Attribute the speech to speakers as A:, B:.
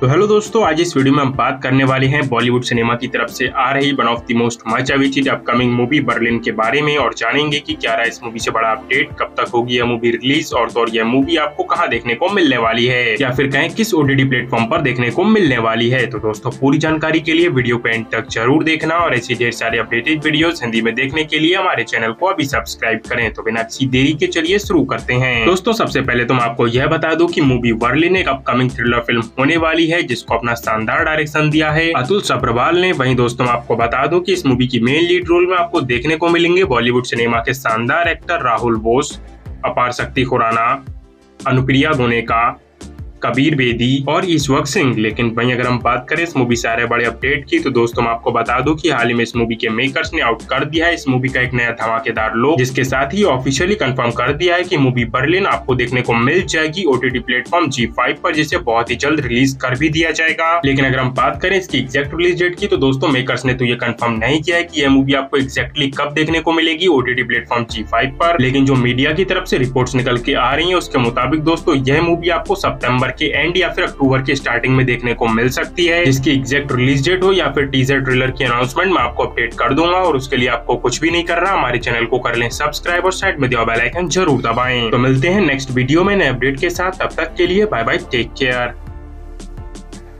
A: तो हेलो दोस्तों, आज इस वीडियो में हम बात करने वाले हैं बॉलीवुड सिनेमा की तरफ़ से आ रही one of the most much awaited upcoming movie Berlin के बारे में और जानेंगे कि क्या रहा इस मूवी से बड़ा अपडेट कब तक होगी यह मूवी रिलीज़ और तो और यह मूवी आपको कहाँ देखने को मिलने वाली है? या फिर कहें, किस ओटीटी प्लेटफॉर्म पर देखने को मिलने वाली है? तो दोस्तों, पूरी जानकारी के लिए वीडियो को एंड तक ज़रूर देखना और ऐसी ढेर सारे अपडेटेड वीडियो हिंदी में देखने के लिए हमारे चैनल को अभी सब्सक्राइब करें। तो बिना अच्छी देरी के चलिए शुरू करते हैं। दोस्तों, सबसे पहले तो मैं आपको यह बता दूँ की मूवी बर्लिन एक अपकमिंग थ्रिलर फ़िल्म होने वाली है, जिसको अपना शानदार डायरेक्शन दिया है। अतुल सब्रवाल ने, वही दोस्तों आपको बता दूँ कि इस मूवी की मेन लीड रोल में आपको देखने को मिलेंगे बॉलीवुड सिनेमा के शानदार एक्टर राहुल बोस, अपार शक्ति खुराना, अनुप्रिया गोनेका कबीर बेदी और ईश्वर सिंह लेकिन वहीं अगर हम बात करें इस मूवी से आ रहे बड़े अपडेट की तो दोस्तों, मैं आपको बता दूँ कि हाल ही में इस मूवी के मेकर्स ने आउट कर दिया है। इस मूवी का एक नया धमाकेदार लोग, जिसके साथ ही ऑफिशियली कंफर्म कर दिया है कि मूवी बर्लिन आपको देखने को मिल जाएगी ओटीटी प्लेटफॉर्म जी फाइव पर, जिसे बहुत ही जल्द रिलीज़ कर भी दिया जाएगा। लेकिन अगर हम बात करें इसकी एग्जैक्ट रिलीज़ डेट की तो दोस्तों मेकर्स ने तो ये कंफर्म नहीं किया है कि यह मूवी आपको एक्जैक्टली कब देखने को मिलेगी ओटीटी प्लेटफॉर्म जी फाइव पर। लेकिन जो मीडिया की तरफ़ से रिपोर्ट निकल के आ रही है, उसके मुताबिक दोस्तों, यह मूवी आपको सितंबर के एंड या फिर अक्टूबर के स्टार्टिंग में देखने को मिल सकती है। जिसकी एग्जैक्ट रिलीज़ डेट हो या फिर टीजर ट्रेलर की अनाउंसमेंट मैं आपको अपडेट कर दूँगा और उसके लिए आपको कुछ भी नहीं करना हमारे चैनल को कर लें सब्सक्राइब और साइड में दिया बेल आइकन ज़रूर दबाए। तो मिलते हैं नेक्स्ट वीडियो में नए अपडेट के साथ। तब तक के लिए बाय बाय टेक केयर